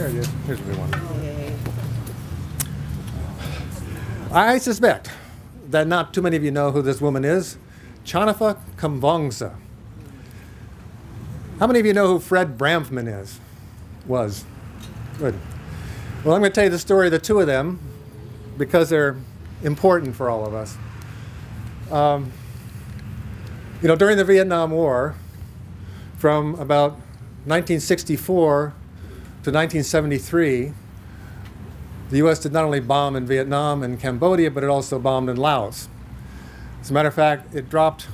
There it is. Here's what we want. I suspect that not too many of you know who this woman is. Channapha Khamvongsa. How many of you know who Fred Branfman is? Was. Good. Well, I'm going to tell you the story of the two of them because they're important for all of us. Um, you know, during the Vietnam War, from about 1964 to 1973, the U.S. did not only bomb in Vietnam and Cambodia, but it also bombed in Laos. As a matter of fact, it dropped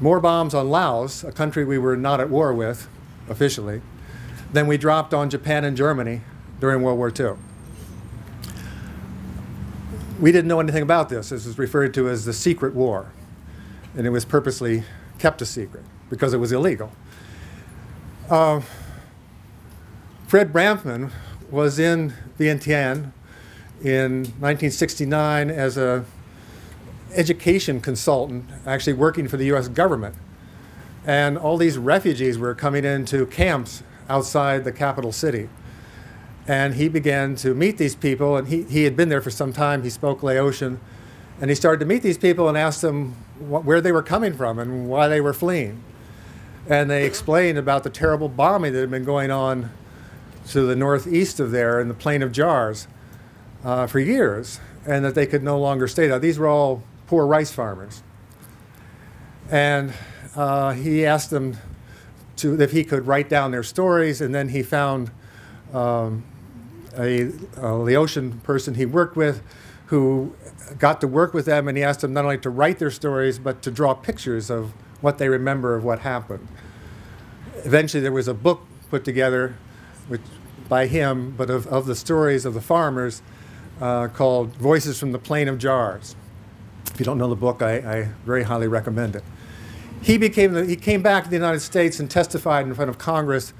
more bombs on Laos, a country we were not at war with officially, than we dropped on Japan and Germany during World War II. We didn't know anything about this. This was referred to as the secret war, and it was purposely kept a secret because it was illegal. Uh, Fred Branfman was in Vientiane in 1969 as a education consultant, actually working for the U.S. government. And all these refugees were coming into camps outside the capital city. And he began to meet these people, and he, he had been there for some time. He spoke Laotian, and he started to meet these people and asked them wh where they were coming from and why they were fleeing. And they explained about the terrible bombing that had been going on to the northeast of there in the plain of jars uh, for years, and that they could no longer stay there. These were all poor rice farmers. And uh, he asked them to, if he could write down their stories, and then he found um, a, a Laotian person he worked with who got to work with them, and he asked them not only to write their stories, but to draw pictures of what they remember of what happened. Eventually, there was a book put together which, by him, but of, of the stories of the farmers uh, called Voices from the Plain of Jars. If you don't know the book, I, I very highly recommend it. He, became the, he came back to the United States and testified in front of Congress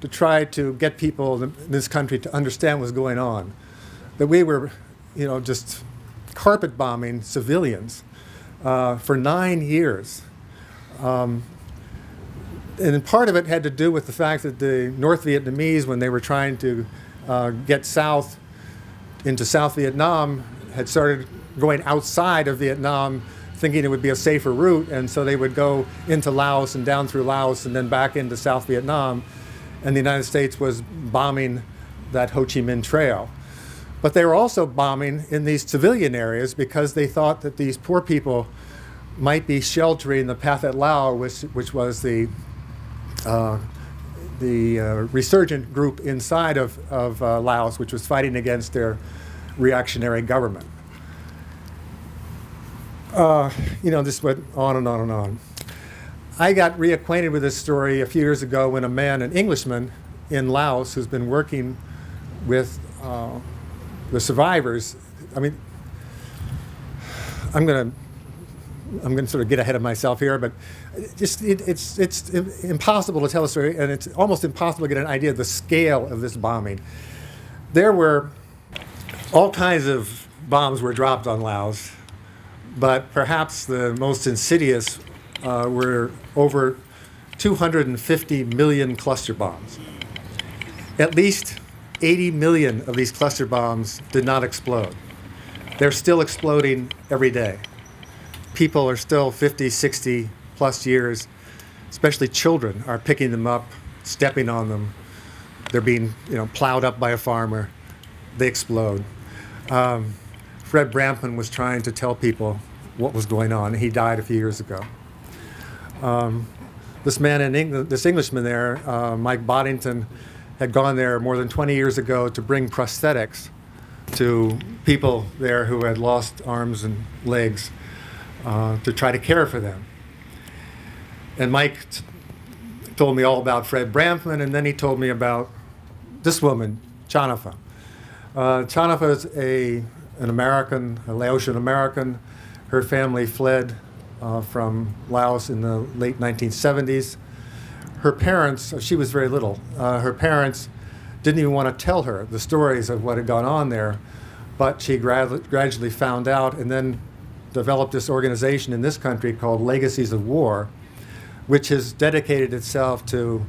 to try to get people in this country to understand what's going on. That we were, you know, just carpet bombing civilians uh, for nine years. Um, and part of it had to do with the fact that the North Vietnamese, when they were trying to uh, get south into South Vietnam, had started going outside of Vietnam thinking it would be a safer route, and so they would go into Laos and down through Laos and then back into South Vietnam, and the United States was bombing that Ho Chi Minh Trail. But they were also bombing in these civilian areas because they thought that these poor people might be sheltering the Pathet Lao, which, which was the, uh, the uh, resurgent group inside of, of uh, Laos, which was fighting against their reactionary government uh, you know, this went on and on and on. I got reacquainted with this story a few years ago when a man, an Englishman in Laos, who's been working with uh, the survivors. I mean, I'm going to I'm going to sort of get ahead of myself here, but just it, it's it's impossible to tell a story, and it's almost impossible to get an idea of the scale of this bombing. There were all kinds of bombs were dropped on Laos but perhaps the most insidious uh, were over 250 million cluster bombs. At least 80 million of these cluster bombs did not explode. They're still exploding every day. People are still 50, 60 plus years, especially children, are picking them up, stepping on them. They're being you know, plowed up by a farmer. They explode. Um, Fred Branfman was trying to tell people what was going on. He died a few years ago. Um, this man in England, this Englishman there, uh, Mike Boddington, had gone there more than 20 years ago to bring prosthetics to people there who had lost arms and legs uh, to try to care for them. And Mike told me all about Fred Branfman, and then he told me about this woman, Channapha. Uh, Channapha is a an American, a Laotian American. Her family fled uh, from Laos in the late 1970s. Her parents, she was very little, uh, her parents didn't even want to tell her the stories of what had gone on there, but she grad gradually found out and then developed this organization in this country called Legacies of War, which has dedicated itself to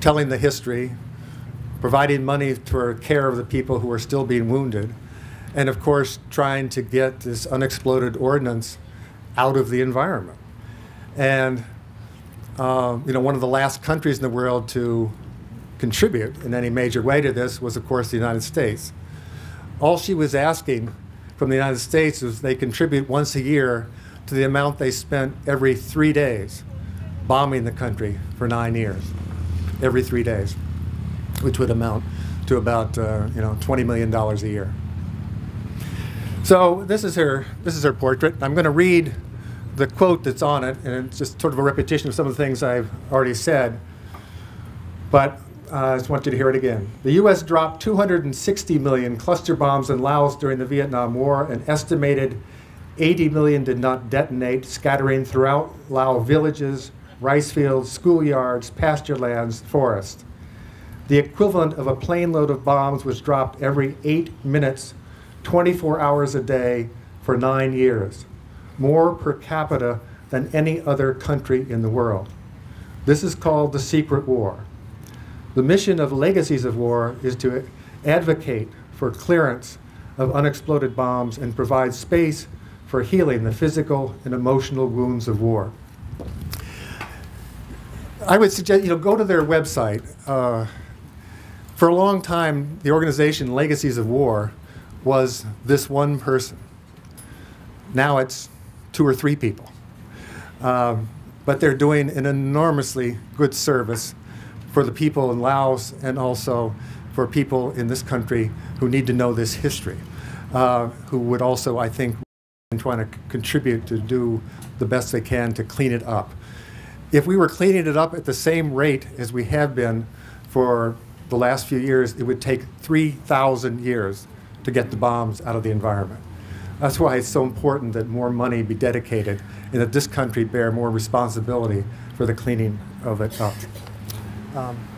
telling the history, providing money for care of the people who are still being wounded, and of course, trying to get this unexploded ordnance out of the environment. And um, you know, one of the last countries in the world to contribute in any major way to this was, of course, the United States. All she was asking from the United States is they contribute once a year to the amount they spent every three days bombing the country for nine years, every three days, which would amount to about uh, you know $20 million a year. So this is her, this is her portrait. I'm going to read the quote that's on it, and it's just sort of a repetition of some of the things I've already said. But I just want you to hear it again. The U.S. dropped 260 million cluster bombs in Laos during the Vietnam War. An estimated 80 million did not detonate, scattering throughout Lao villages, rice fields, schoolyards, pasture lands, forests. The equivalent of a plane load of bombs was dropped every eight minutes, 24 hours a day for nine years, more per capita than any other country in the world. This is called the secret war. The mission of Legacies of War is to advocate for clearance of unexploded bombs and provide space for healing the physical and emotional wounds of war. I would suggest, you know, go to their website. Uh, for a long time, the organization Legacies of War was this one person. Now it's two or three people. Um, but they're doing an enormously good service for the people in Laos and also for people in this country who need to know this history, uh, who would also, I think, want to contribute to do the best they can to clean it up. If we were cleaning it up at the same rate as we have been for the last few years, it would take 3,000 years to get the bombs out of the environment. That's why it's so important that more money be dedicated and that this country bear more responsibility for the cleaning of it up. Um,